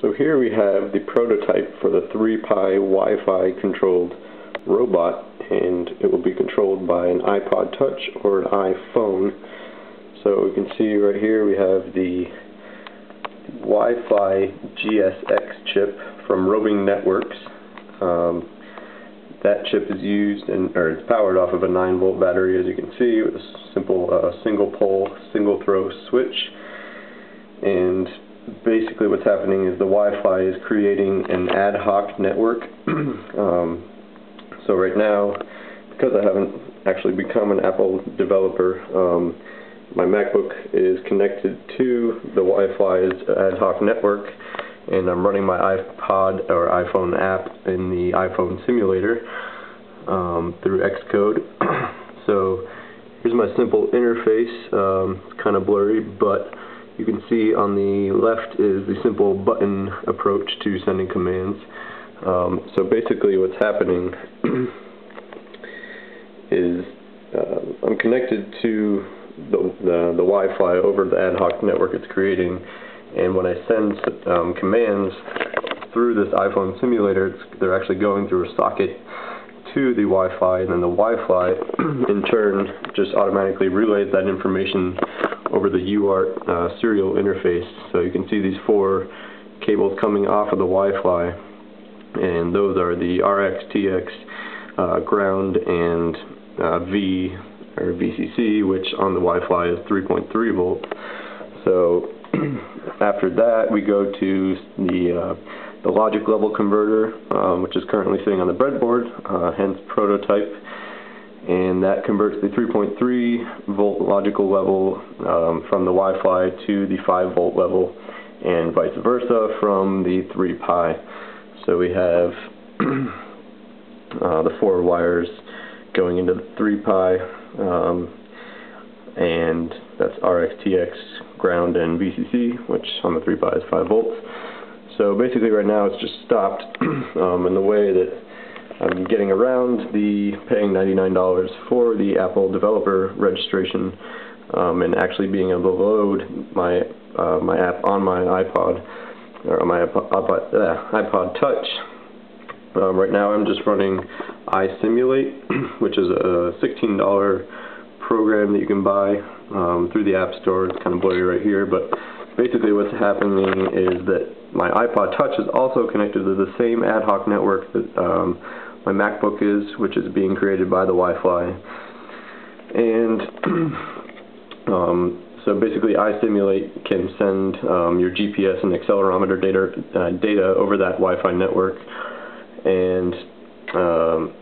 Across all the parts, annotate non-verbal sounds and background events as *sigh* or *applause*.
So here we have the prototype for the 3Pi Wi-Fi controlled robot and it will be controlled by an iPod Touch or an iPhone. So we can see right here we have the WiFly GSX chip from Roving Networks. Um, that chip is used and or it's powered off of a 9 volt battery as you can see with a simple uh, single pole single throw switch and basically what's happening is the WiFly is creating an ad hoc network. *clears throat* um, so right now, because I haven't actually become an Apple developer, um, my MacBook is connected to the WiFly's ad hoc network, and I'm running my iPod or iPhone app in the iPhone simulator um, through Xcode. *clears throat* so here's my simple interface. Um, it's kind of blurry, but you can see on the left is the simple button approach to sending commands. Um, so basically what's happening *clears throat* is uh, I'm connected to the, the, the WiFly over the ad hoc network it's creating and when I send um, commands through this iPhone simulator they're actually going through a socket to the WiFly and then the WiFly *clears throat* in turn just automatically relays that information over the UART uh, serial interface. So you can see these four cables coming off of the WiFly and those are the RX, TX, uh, ground, and uh, V or VCC which on the WiFly is 3.3 volts. So *clears throat* after that we go to the uh, the logic level converter um, which is currently sitting on the breadboard, uh, hence prototype and that converts the 3.3 volt logical level um, from the WiFly to the 5 volt level and vice versa from the 3Pi. So we have *clears throat* uh, the four wires going into the 3Pi um, and that's RxTX, ground, and VCC, which on the 3Pi is 5 volts. So basically right now it's just stopped *clears throat* um, in the way that I'm getting around the paying $99 for the Apple developer registration um, and actually being able to load my uh, my app on my iPod or my iPod, iPod, uh, iPod Touch. Um, right now I'm just running iSimulate, *clears throat* which is a $16 program that you can buy um, through the App Store. It's kind of blurry right here, but basically what's happening is that my iPod Touch is also connected to the same ad hoc network that um, my MacBook is, which is being created by the WiFly. And *clears throat* um, so basically iSimulate can send um, your GPS and accelerometer data, uh, data over that Wi-Fi network and um,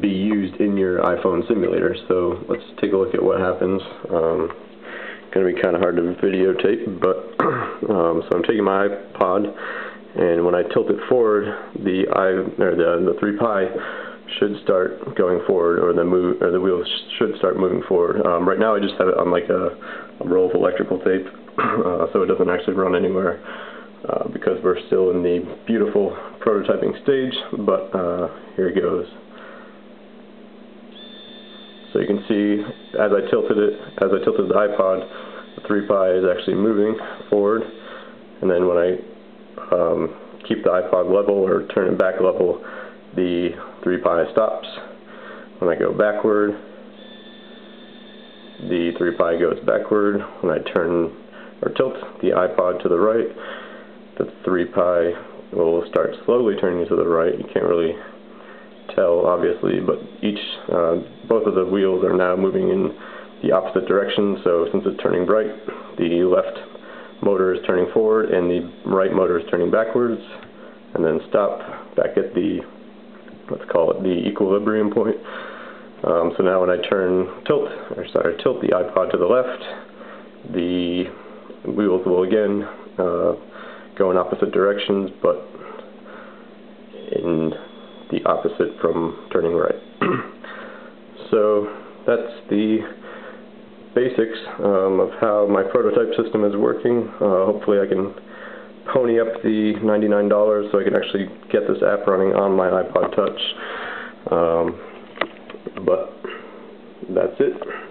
be used in your iPhone simulator. So let's take a look at what happens. Um, going to be kind of hard to videotape, but *clears throat* um, so I'm taking my iPod and when I tilt it forward, the i or the the 3Pi should start going forward, or the move or the wheels should start moving forward. Um, right now, I just have it on like a, a roll of electrical tape, *clears throat* uh, so it doesn't actually run anywhere. Uh, because we're still in the beautiful prototyping stage, but uh, here it goes. So you can see as I tilted it, as I tilted the iPod, the 3Pi is actually moving forward, and then when I um, keep the iPod level or turn it back level, the 3Pi stops. When I go backward, the 3Pi goes backward. When I turn or tilt the iPod to the right, the 3Pi will start slowly turning to the right. You can't really tell obviously, but each, uh, both of the wheels are now moving in the opposite direction, so since it's turning right, the left motor is turning forward and the right motor is turning backwards and then stop back at the let's call it the equilibrium point. Um, so now when I turn tilt or sorry tilt the iPod to the left the wheels will again uh, go in opposite directions but in the opposite from turning right. *clears throat* So that's the basics um, of how my prototype system is working. Uh, hopefully I can pony up the $99 so I can actually get this app running on my iPod Touch. Um, but that's it.